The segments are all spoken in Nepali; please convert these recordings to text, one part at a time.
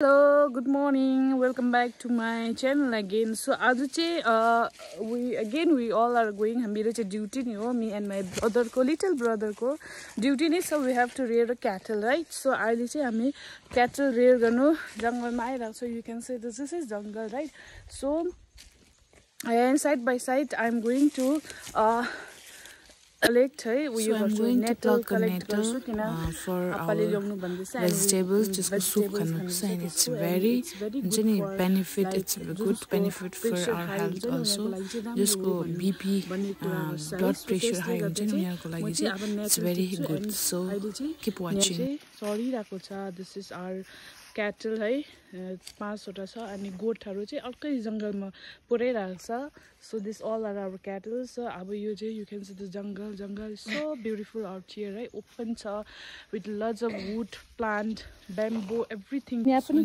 Hello good morning welcome back to my channel again so आज चाहिँ we again we all are going मेरो चाहिँ ड्युटी नै हो मी एन्ड माई ब्रदरको लिटल ब्रदरको ड्युटी नै छ we have to rear cattle right so अहिले चाहिँ हामी क्याटल रेयर गर्नु जङ्गलमा आइरहेको छ। You can say this is जङ्गल right so and side by side I am going to collect है उयो गर्छु नेटल कलेक्ट गर्छु किन आप्पाले ल्याउनु भन्दैछ vegetables जसको सुप खानुपर्छ एन्ड इट्स भेरी हुन्छ नि benefit it's good benefit for our health also जसको बिपी ब्लड प्रेसर हाई हुन्छ नि उनीहरूको लागि चाहिँ it's very good so keep watching चढिरहेको छ दिस इज आवर क्याटल है पाँचवटा छ अनि गोठहरू चाहिँ अर्कै जङ्गलमा पुऱ्याइरहेको छ। So this all are our cattle छ अब यो चाहिँ यु क्यान सी दिस जङ्गल जङ्गल सो ब्युटिफुल आउट चियर है ओपन छ with lots of wood plant bamboo everything यहाँ पनि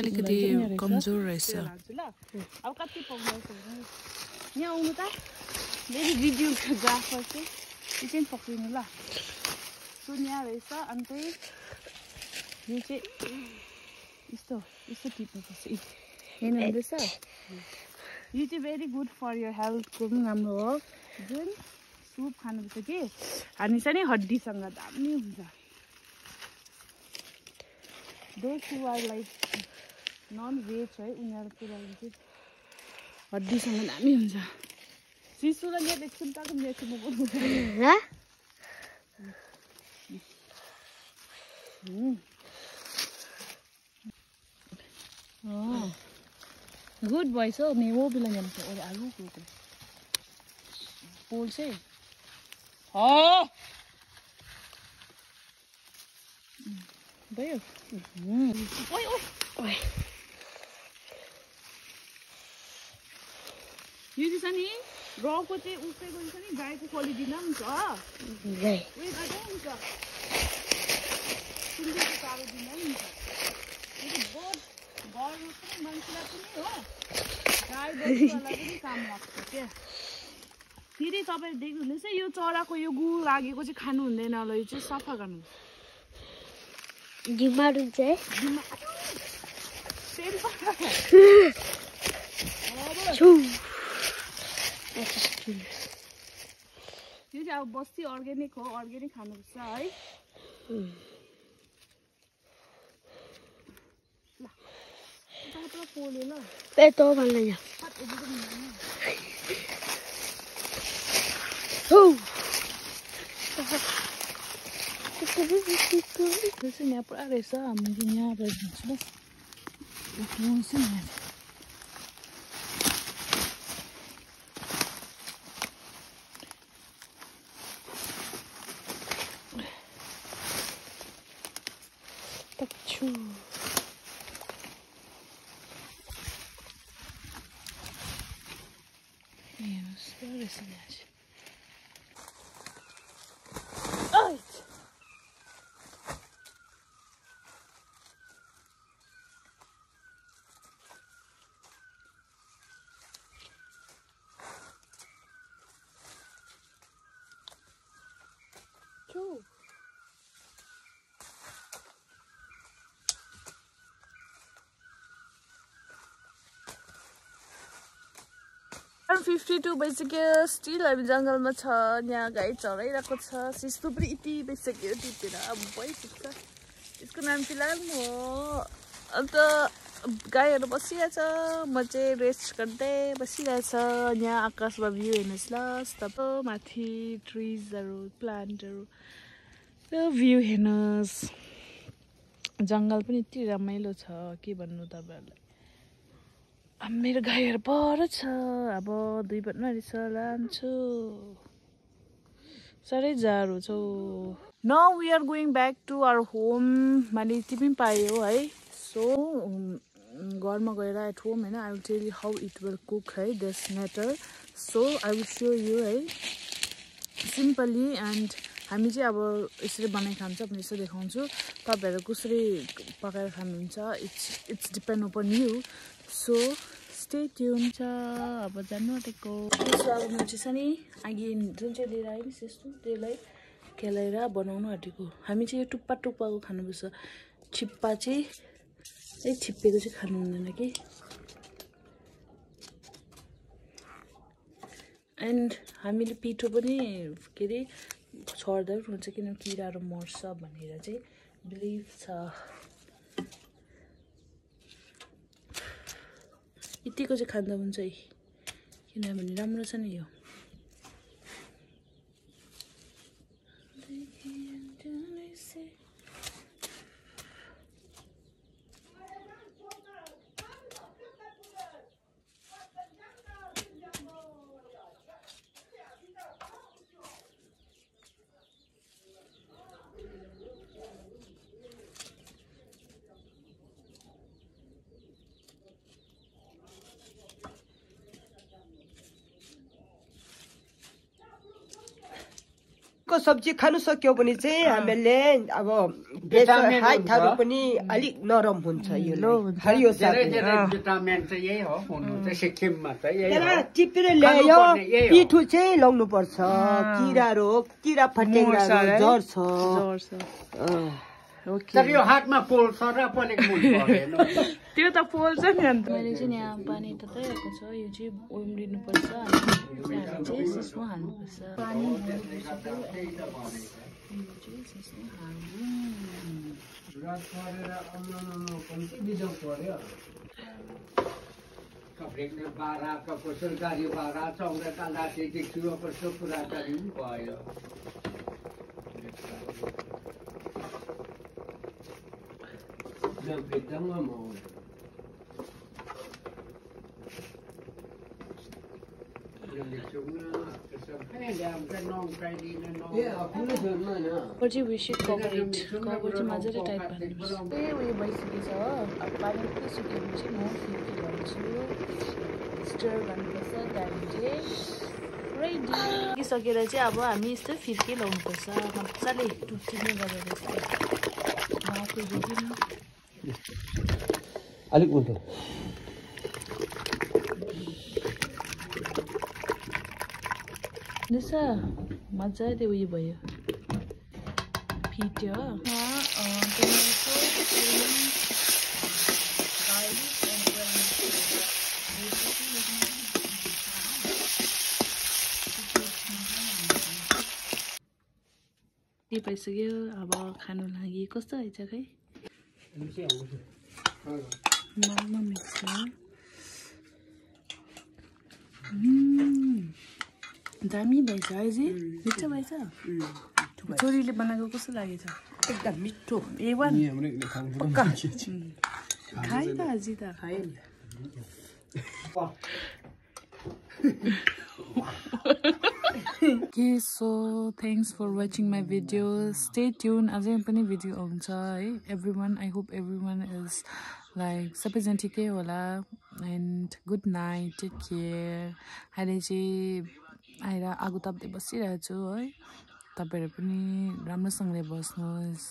अलिकति कमजोर रहेछ अब कति पाउँछ यहाँ आउनु त। मेरो भिडियोग्राफर चाहिँ। चाहिँ पक्रिनु ल सुनिया रहेछ अनि चाहिँ यो चाहिँ यस्तो यस्तो टिप्नुपर्छ हेर्नु हुँदैछ यो चाहिँ भेरी गुड फर यर हेल्थको पनि राम्रो हो जुन सुप खानुपर्छ कि हामी चाहिँ नि हड्डीसँग दामी हुन्छ those who are like non veg है उनीहरूको लागि चाहिँ हड्डीसँग दामी हुन्छ शिशुलाई लिएर एकछिन ताको मेसिन गुड भएछ हौ मे वो बिला जान्छ अरे आलु कुरो पोल चाहिँ भयो ओइ ओइ यो चाहिँ छ नि रको चाहिँ उस्तै गरिन्छ नि गाईको खोलिदिँदा पनि हुन्छ। उयो गर्दा पनि हुन्छ। सुन्दरको चारो दिँदा पनि हुन्छ। बहुत घरमा पनि मान्छेलाई पनि हो। गाई बस्तुलाई पनि काम लाग्छ क्या। फेरि तपाईँले देख्नुहुँदैछ यो चराको यो गु लागेको चाहिँ खानु हुँदैन होला यो चाहिँ सफा गर्नु हुन्छ। है। यो चाहिँ अब बस्ती अर्ग्यानिक हो अर्ग्यानिक खानुपर्छ है। ल पोल्यो ल ए त यहाँ पुरा रहेछ हामीले यहाँ गरिदिन्छु बस यहाँ तक्छु हेर्नुहोस् पुरा रहेछ यहाँ चाहिँ Choo. फिफ्टी टू भइसक्यो। स्टिल हामी जङ्गलमा छ यहाँ गाई चराइरहेको छ। सिस्तो पनि यति भइसक्यो टिपेर अब भइपुग्छ यसको नाम फिलहाल हो। अन्त गाईहरू बसिरहेछ। म चाहिँ रेस्ट गर्दै बसिरहेछ। यहाँ आकाशमा भ्यू हेर्नुहोस् ल। तब माथि ट्रिजहरू प्लान्टहरू त्यो भ्यू हेर्नुहोस्। जङ्गल पनि यति रमाइलो छ। के भन्नु तपाईँहरूलाई? मेरो गाईहरू पर छ। अब दुई बटमा रहेछ लान्छु साह्रै जाडो छ। न we are going back to our home मैले तिमी पनि पायो है। सो घरमा गएर एट होम होइन। I will tell you how it will cook है this matter so I will show you है सिम्पली एन्ड हामी चाहिँ अब यसरी बनाइ खान्छ भने यसो देखाउँछु। तपाईँहरू कसरी पकाएर खानुहुन्छ it's it's depend upon you so stay tune छ। अब जानु आँटेको। त्यसो अब म चाहिँ नि अघि जुन चाहिँ लिएर आएँ नि यस्तो त्यसलाई केलाएर बनाउनु आँटेको। हामी चाहिँ यो टुप्पा टुप्पाको खानुपर्छ। छिप्पा चाहिँ है छिप्पेको चाहिँ खानु हुँदैन कि? एन्ड हामीले पिठो पनि के अरे छर्दा हुन्छ किनभने किराहरू मर्छ भनेर चाहिँ बिलिभ छ। यतिको चाहिँ खाँदा हुन्छ है किनभने राम्रो छ नि यो। को सब्जी खानु सक्यो भने चाहिँ हामीले अब हुन्छ। पनि अलिक नरम हुन्छ यो। हरियो त्यसलाई हो। टिपेर ल्यायो। पिठो चाहिँ लाउनु पर्छ किराहरू हो किरा फटेङ्ग्राहरू जर्छ। अँ। तर यो हातमा पोल्छ र पोलेको त्यो त पोल्छ नि अन्त। मैले चाहिँ यहाँ पानी तताइरहेको छ यो चाहिँ उम्रिनुपर्छ। चाहिँ चाहिँ यो चाहिँ सिस्नो हाल्नु कपडेले बाह्र कसो गाडी बाह्र चौध काँदादेखि कसो कुराकानी पनि भयो कभर चाहिँ विसिट कभर इट कभर चाहिँ मजाले टाइट उयो भइसकेछ हो। अब पानी पुरै सुकेपछि म गर्छु स्टर गर्नुपर्छ त्यहाँदेखि चाहिँ रेडी सकेर चाहिँ अब हामी यस्तो फिर्की लाउनुपर्छ। मजाले टुट्टिने गरेर देखि अलिक उल्टो। रहेछ मजाले उयो भयो फिट्यो हो यहाँ, अँ, टमेटो, तेल, garlic and के भइसक्यो अब खानु लागि कस्तो रहेछ खै मिक्स दामी भएछ अहिले मिठो भएछ? छोरीले बनाएको कस्तो लागेछ एकदम मिठो। A one. खाएँ त अझै त। खाएँ नि। Okay, so thanks for watching my video. Stay tuned. अझै पनि भिडियो आउँछ है। Every one I hope every one is like सबैजना ठिकै होला। And good night take care अहिले चाहिँ आएर आगो ताप्दै बसिरहेको छु है। तपाईँहरू पनि राम्रोसँगले बस्नुहोस्।